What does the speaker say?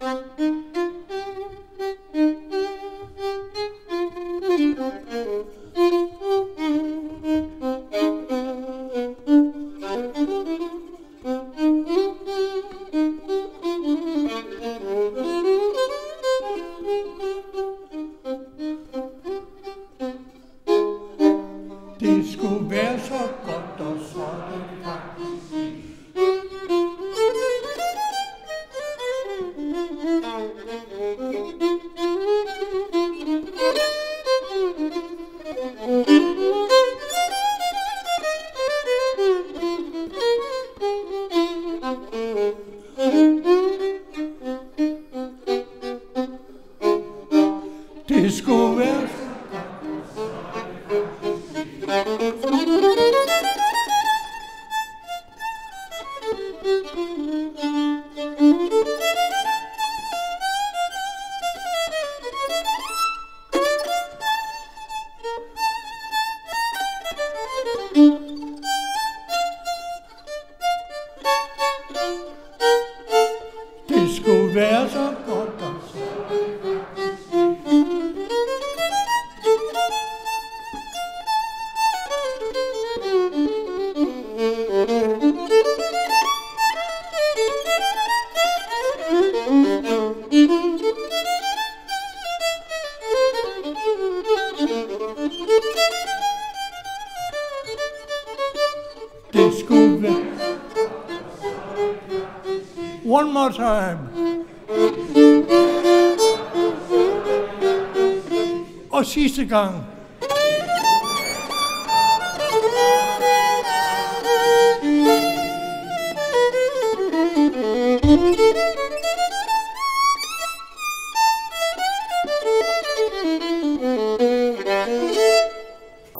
Thank you. Det skulle være One more time. Og sidste gang.